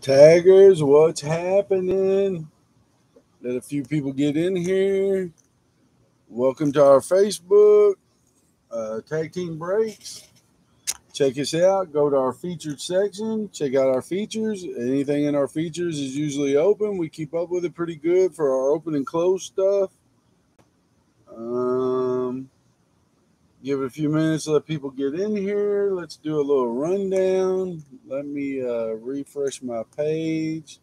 Taggers, what's happening? Let a few people get in here. Welcome to our Facebook uh, Tag Team Breaks. Check us out. Go to our featured section. Check out our features. Anything in our features is usually open. We keep up with it pretty good for our open and close stuff. Um, give it a few minutes, let people get in here. Let's do a little rundown. Let me uh, refresh my page.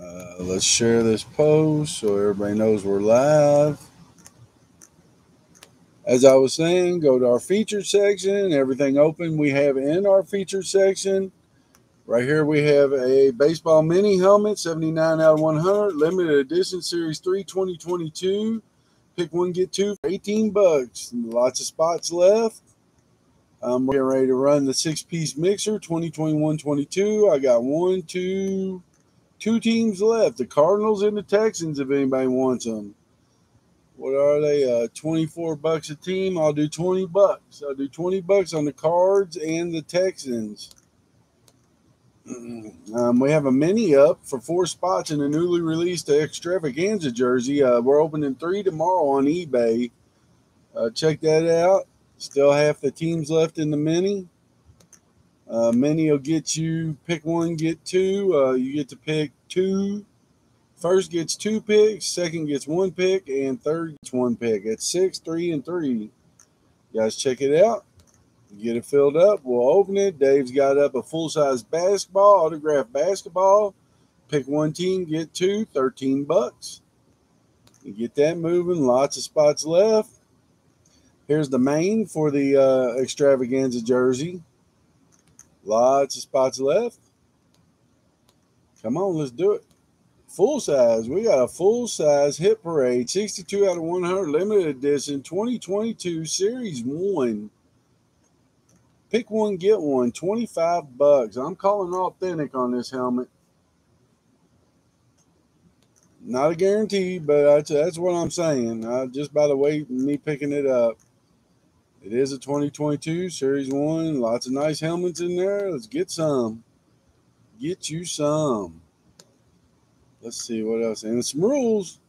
Uh, let's share this post so everybody knows we're live. As I was saying, go to our featured section. Everything open we have in our featured section. Right here we have a baseball mini helmet, 79 out of 100, limited edition series 3 2022. Pick one, get two for 18 bucks. Lots of spots left. We're getting ready to run the six piece mixer 2021 22. I got one, two, two teams left the Cardinals and the Texans, if anybody wants them. What are they? Uh, 24 bucks a team. I'll do 20 bucks. I'll do 20 bucks on the Cards and the Texans. Um, we have a mini up for four spots in the newly released extravaganza jersey. Uh, we're opening three tomorrow on eBay. Uh, check that out. Still half the teams left in the mini. Uh, mini will get you pick one, get two. Uh, you get to pick two. First gets two picks, second gets one pick, and third gets one pick. It's six, three, and three. You guys, check it out. Get it filled up. We'll open it. Dave's got up a full size basketball, autographed basketball. Pick one team, get two, 13 bucks. You get that moving. Lots of spots left. Here's the main for the uh, extravaganza jersey. Lots of spots left. Come on, let's do it. Full size. We got a full size hit parade, 62 out of 100, limited edition, 2022, series one. Pick one, get one, 25 bucks. I'm calling authentic on this helmet. Not a guarantee, but that's, what I'm saying. Uh, just by the way, me picking it up. It is a 2022 Series 1. Lots of nice helmets in there. Let's get some. Get you some. Let's see what else. And some rules.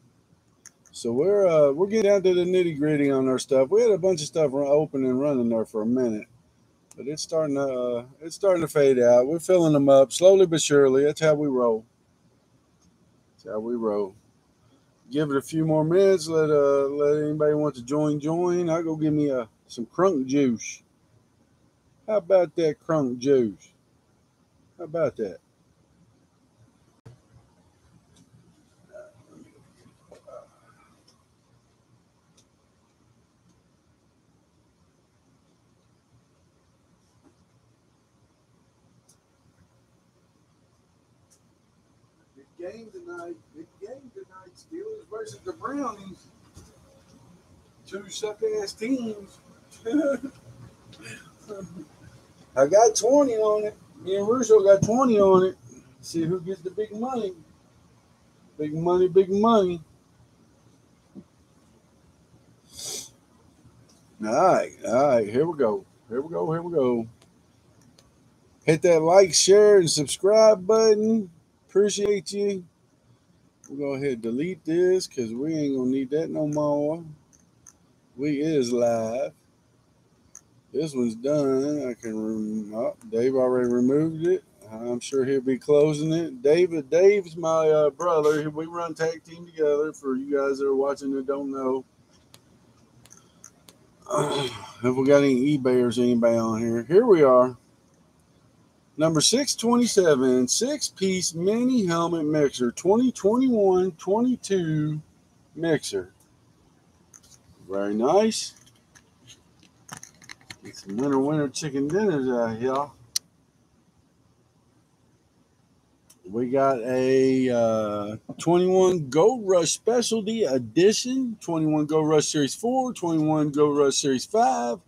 So we're uh, we're getting down to the nitty gritty on our stuff. We had a bunch of stuff open and running there for a minute but it's starting to uh, it's starting to fade out. We're filling them up slowly but surely. That's how we roll. That's how we roll. Give it a few more minutes. Let uh let anybody want to join join. I'll go give me a some crunk juice. How about that crunk juice? How about that? Game tonight. Big game tonight. Steelers versus the Brownies. Two suck ass teams. I got 20 on it. Me and Russo got 20 on it. See who gets the big money. Big money, big money. All right, all right, here we go. Here we go, here we go. Hit that like, share, and subscribe button. Appreciate you. We'll go ahead delete this because we ain't gonna need that no more. We is live. This one's done. I can. Oh, Dave already removed it. I'm sure he'll be closing it. David, Dave's my uh, brother. We run tag team together. For you guys that are watching that don't know, have we got any eBayers? Anybody on here? Here we are. Number 627, six piece mini helmet mixer, 2021 22 mixer. Very nice. Get some winter, winter chicken dinners out here. We got a uh, 21 Gold Rush Specialty Edition, 21 Gold Rush Series 4, 21 Gold Rush Series 5,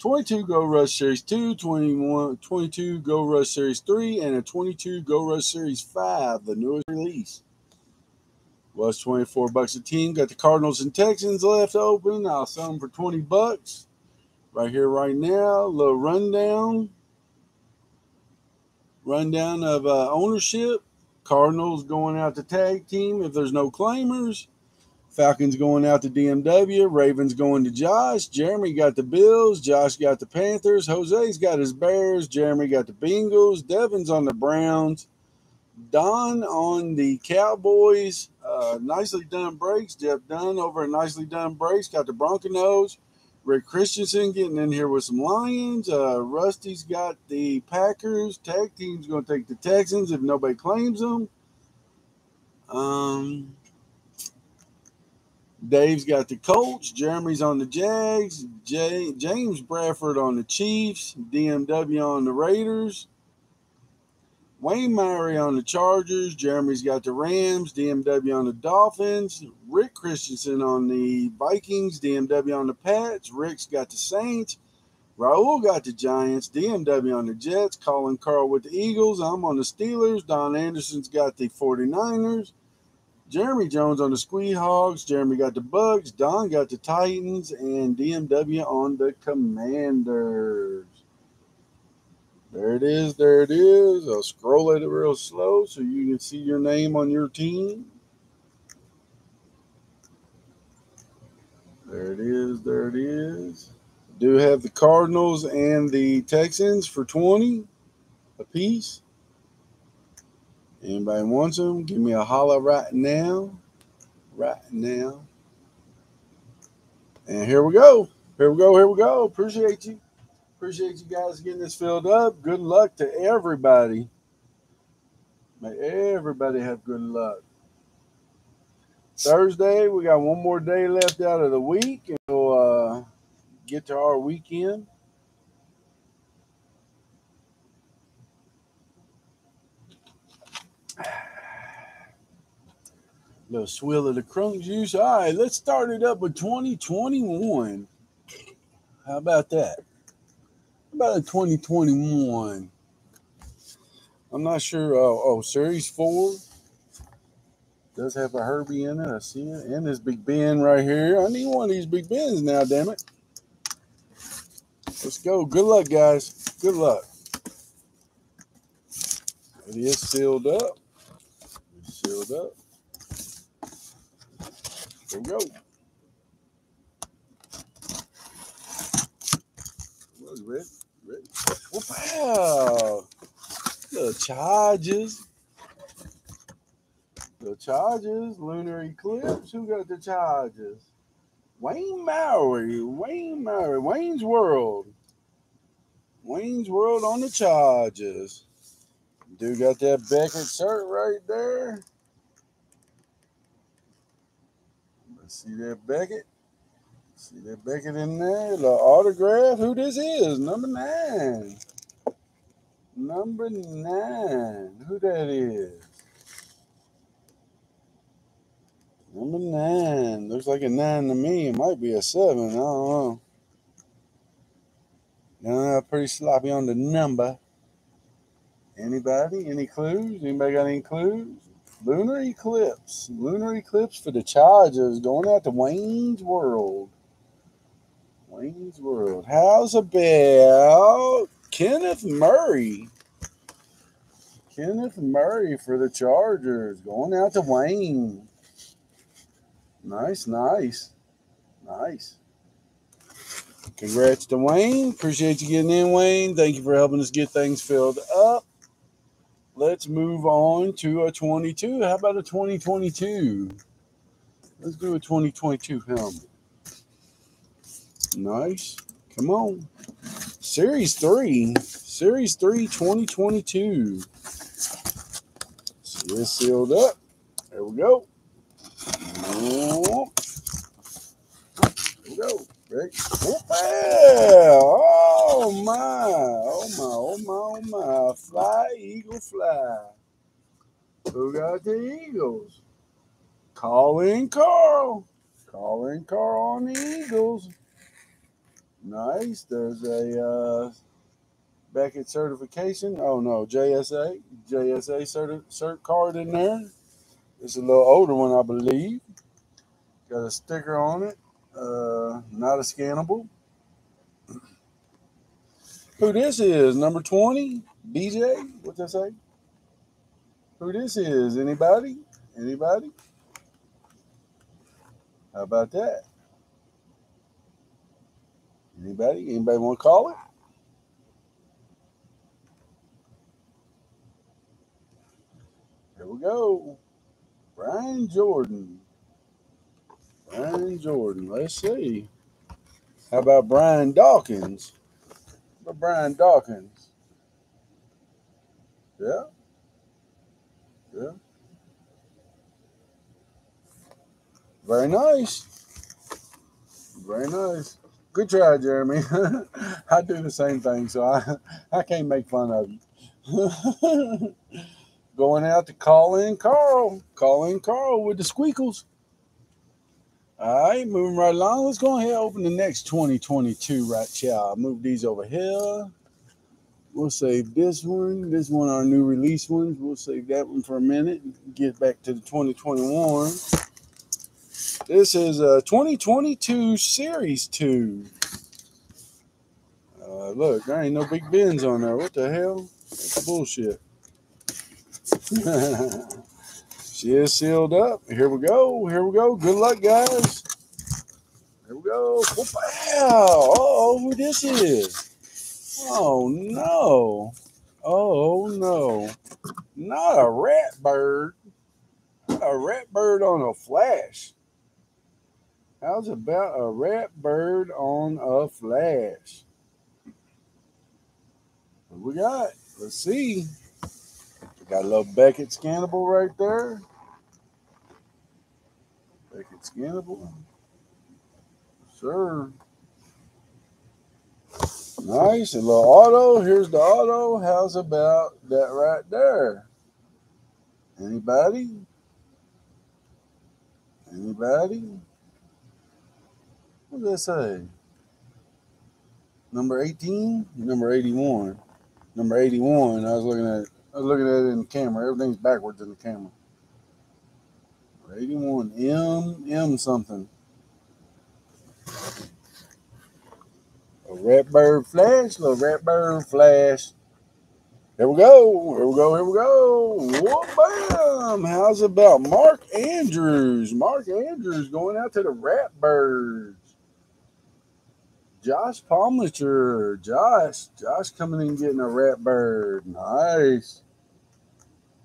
22 Gold Rush Series 2, 21, 22 Gold Rush Series 3, and a 22 Gold Rush Series 5, the newest release. Was 24 bucks a team. Got the Cardinals and Texans left open. I'll sell them for 20 bucks. Right here, right now. Little rundown. rundown of uh, ownership. Cardinals going out to tag team if there's no claimers. Falcons going out to DMW. Ravens going to Josh. Jeremy got the Bills. Josh got the Panthers. Jose's got his Bears. Jeremy got the Bengals. Devin's on the Browns. Don on the Cowboys. Uh, nicely done breaks. Jeff Dunn over at Nicely Done Breaks got the Broncos. Rick Christensen getting in here with some Lions. Uh, Rusty's got the Packers. Tag team's going to take the Texans if nobody claims them. Um, Dave's got the Colts. Jeremy's on the Jags. Jay, James Bradford on the Chiefs. DMW on the Raiders. Wayne Murray on the Chargers. Jeremy's got the Rams. DMW on the Dolphins. Rick Christensen on the Vikings. DMW on the Pats. Rick's got the Saints. Raul got the Giants. DMW on the Jets. Colin Carl with the Eagles. I'm on the Steelers. Don Anderson's got the 49ers. Jeremy Jones on the Squee Hogs. Jeremy got the Bugs. Don got the Titans. And DMW on the Commanders. There it is. There it is. I'll scroll it real slow so you can see your name on your team. There it is. There it is. Do have the Cardinals and the Texans for 20 apiece. Anybody wants them? Give me a holler right now. Right now. And here we go. Here we go. Here we go. Appreciate you. Appreciate you guys getting this filled up. Good luck to everybody. May everybody have good luck. Thursday, we got one more day left out of the week, and we'll uh, get to our weekend. Little swill of the crunk juice. All right, let's start it up with 2021. How about that? about a 2021? I'm not sure. Oh, oh, Series 4 does have a Herbie in it. I see it. And this Big Ben right here. I need one of these Big Bens now, damn it. Let's go. Good luck, guys. Good luck. It is sealed up. It's sealed up. Here we go. What's red? Wow. The charges. The charges. Lunar eclipse. Who got the charges? Wayne Murray. Wayne Murray. Wayne's World. Wayne's World on the charges. Dude got that Beckett cert right there. Let's see that Beckett. See that Beckett in there? The autograph. Who this is? Number nine. Number nine. Who that is? Number nine. Looks like a nine to me. It might be a seven. I don't know. No, pretty sloppy on the number. Anybody? Any clues? Anybody got any clues? Lunar eclipse. Lunar eclipse for the Chargers going out to Wayne's World. Wayne's World. How's about Kenneth Murray? Kenneth Murray for the Chargers. Going out to Wayne. Nice, nice. Nice. Congrats to Wayne. Appreciate you getting in, Wayne. Thank you for helping us get things filled up. Let's move on to a 22. How about a 2022? Let's do a 2022 helmet. Nice. Come on. Series 3. Series 3 2022. See this sealed up. There we go. There we go. Right. Oh my. Oh my. Oh my. Oh my. Fly, eagle, fly. Who got the Eagles? Colin Carl. Colin Carl on the Eagles. Nice. There's a uh, Beckett certification. Oh no, JSA, JSA cert, cert card in there. It's a little older one, I believe. Got a sticker on it. Uh, not a scannable. Who this is? Number 20? BJ? What's that say? Who this is? Anybody? Anybody? How about that? Anybody? Anybody want to call it? Here we go. Brian Jordan. Brian Jordan. Let's see. How about Brian Dawkins? About Brian Dawkins? Yeah. Yeah. Very nice. Very nice. Good try, Jeremy. I do the same thing, so I, I can't make fun of you. Going out to Colin Carl. Colin Carl with the squeakles. All right, moving right along. Let's go ahead and open the next 2022 right. I'll move these over here. We'll save this one. This one, our new release ones. We'll save that one for a minute. Get back to the 2021. This is a 2022 Series 2. Uh, look, there ain't no big bins on there. What the hell? That's bullshit. she is sealed up. Here we go. Here we go. Good luck, guys. Here we go. Wow. Oh, who this is? Oh, no. Oh, no. Not a rat bird. Not a rat bird on a flash. How's about a rat bird on a flash? What we got? Let's see. Got a little Beckett scannable right there. Beckett scannable. Sure. Nice. A little auto. Here's the auto. How's about that right there? Anybody? Anybody? What does that say? Number 18? Number 81. Number 81. I was looking at I was looking at it in the camera. Everything's backwards in the camera. 81 M M something. A red bird flash, little red bird flash. Here we go. Here we go. Here we go. Whoa, bam. How's about Mark Andrews? Mark Andrews going out to the Ratbirds. Josh Palmacher. Josh. Josh coming in getting a rat bird. Nice.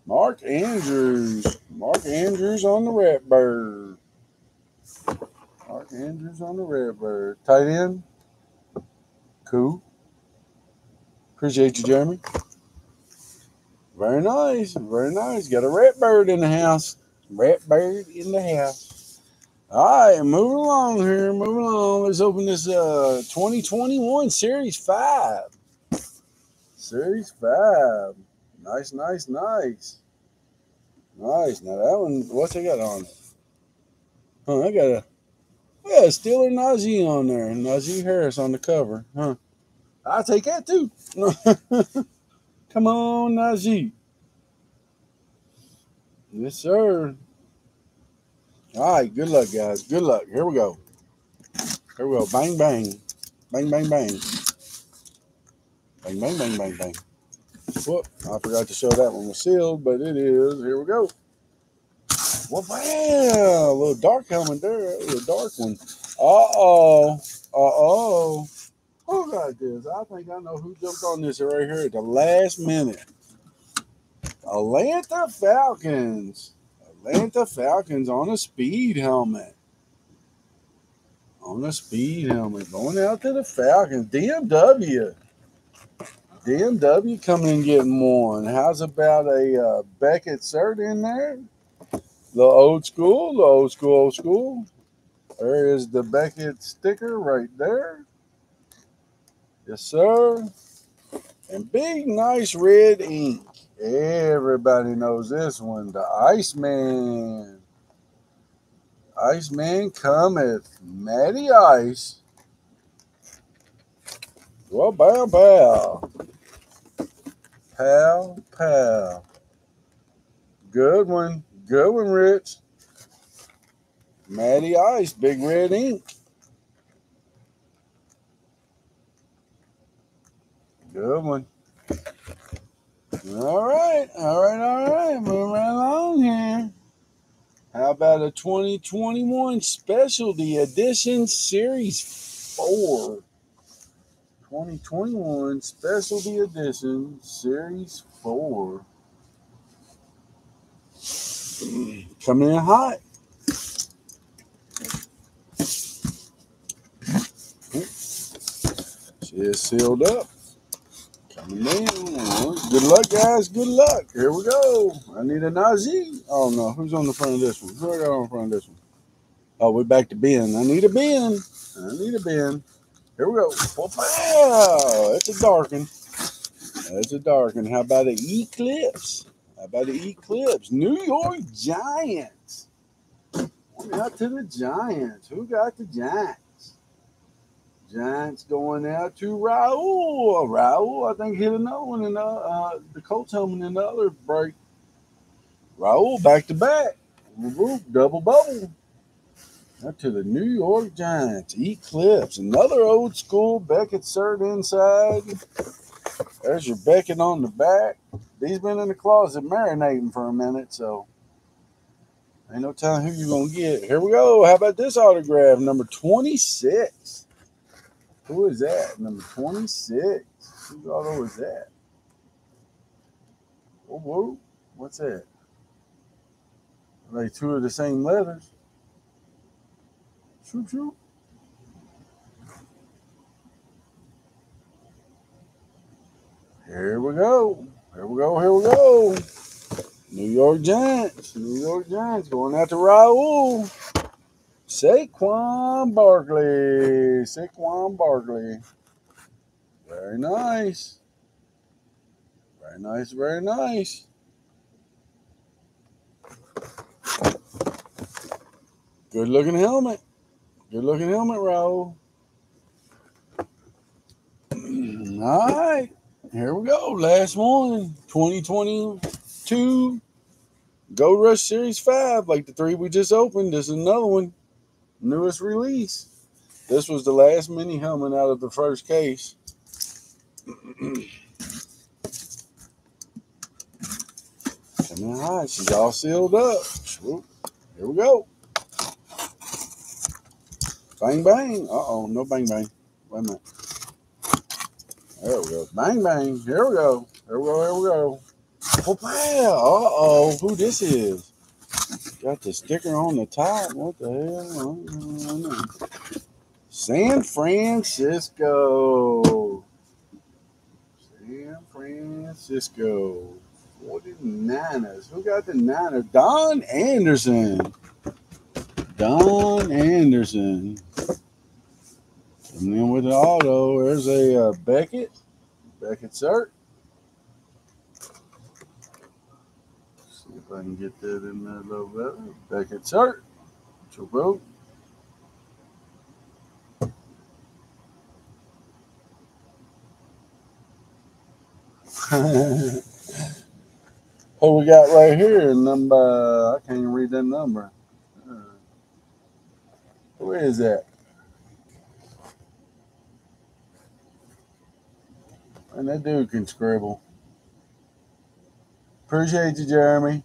Mark Andrews. Mark Andrews on the rat bird. Mark Andrews on the rat bird. Tight end. Cool. Appreciate you, Jeremy. Very nice. Very nice. Got a rat bird in the house. Rat bird in the house. All right, moving along here. Moving along. Let's open this uh 2021 Series 5. Series 5. Nice, nice, nice. Nice. Now that one, what's they got on it? Huh, I got a yeah, Steeler Najee on there. Najee Harris on the cover. Huh. I'll take that too. Come on, Najee. Yes, sir. All right, good luck, guys. Good luck. Here we go. Here we go. Bang, bang. Bang, bang, bang. Bang, bang, bang, bang, bang. Whoop. I forgot to show that one was sealed, but it is. Here we go. Well, wow. A little dark helmet there. A little dark one. Uh-oh. Uh-oh. Who got this? I think I know who jumped on this right here at the last minute. Atlanta Falcons. Atlanta Falcons on a speed helmet. On a speed helmet. Going out to the Falcons. DMW. DMW coming and getting one. How's about a uh, Beckett cert in there? The old school, the old school, old school. There is the Beckett sticker right there. Yes, sir. And big, nice red ink. Everybody knows this one. The Iceman. Iceman cometh. Matty Ice. Well, bow, bow. Pow, pow. Good one. Good one, Rich. Matty Ice, big red ink. Good one. All right, all right, all right. Moving right along here. How about a 2021 Specialty Edition Series 4? 2021 Specialty Edition Series 4. Coming in hot. Is sealed up. In. Good luck, guys. Good luck. Here we go. I need a Najee. Oh, no. Who's on the front of this one? Who I got on the front of this one? Oh, we're back to Ben. I need a Ben. I need a Ben. Here we go. Wow. That's a darken. That's a darken. How about an Eclipse? How about the Eclipse? New York Giants. Out to the Giants. Who got the Giants? Giants going out to Raul. Raul, I think, hit another one in the, uh, the Colts helmet in the other break. Raul back to back. Double bubble. Out to the New York Giants. Eclipse. Another old school Beckett cert inside. There's your Beckett on the back. He's been in the closet marinating for a minute, so ain't no telling who you're gonna get. Here we go. How about this autograph? Number 26. Who is that? Number 26. Whose auto is that? Whoa, whoa. What's that? Like two of the same letters. Shoop, shoop. Here we go. Here we go. Here we go. New York Giants. New York Giants going to Raul. Saquon Barkley. Saquon Barkley. Very nice. Very nice. Very nice. Good looking helmet. Good looking helmet, Raul. All right. Here we go. Last one. 2022 Gold Rush Series 5. Like the three we just opened. This is another one. Newest release. This was the last mini helmet out of the first case. Coming high. She's all sealed up. Here we go. Bang, bang. Uh oh, no bang, bang. Wait a minute. There we go. Bang, bang. Here we go. Here we go. Here we go. Oh, wow. Uh oh, who this is? Got the sticker on the top. What the hell? San Francisco. San Francisco. 49ers. Who got the Niners? Don Anderson. Don Anderson. And then with the auto. There's a uh, Beckett. Beckett cert. See if I can get that in there a little better. Beckett cert. Chobo. What we got right here? Number, I can't even read that number. Uh, where is that? And that dude can scribble. Appreciate you, Jeremy.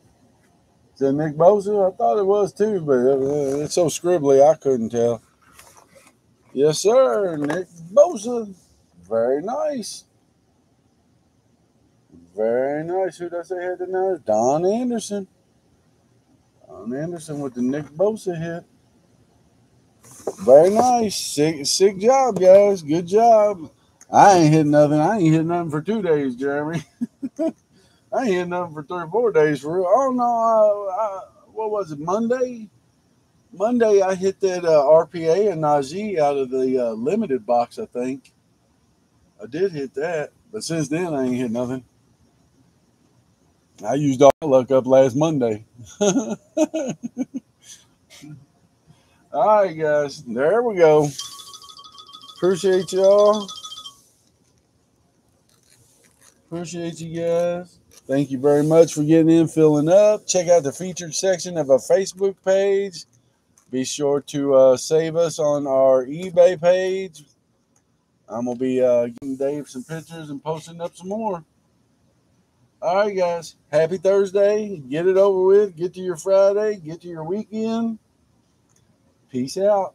That Nick Bosa? I thought it was too, but uh, it's so scribbly I couldn't tell. Yes, sir. Nick Bosa. Very nice. Very nice. Who does say had the nose? Don Anderson. Don Anderson with the Nick Bosa hit. Very nice. Sick, sick job, guys. Good job. I ain't hit nothing. I ain't hit nothing for two days, Jeremy. I ain't hit nothing for three or four days for real. Oh no, I, I, what was it? Monday. Monday, I hit that uh, RPA and Najee out of the uh, limited box. I think I did hit that, but since then I ain't hit nothing. I used all my luck up last Monday. all right, guys. There we go. Appreciate y'all. Appreciate you guys. Thank you very much for getting in, filling up. Check out the featured section of our Facebook page. Be sure to uh, save us on our eBay page. I'm gonna be uh, getting Dave some pictures and posting up some more. All right, guys. Happy Thursday. Get it over with. Get to your Friday. Get to your weekend. Peace out.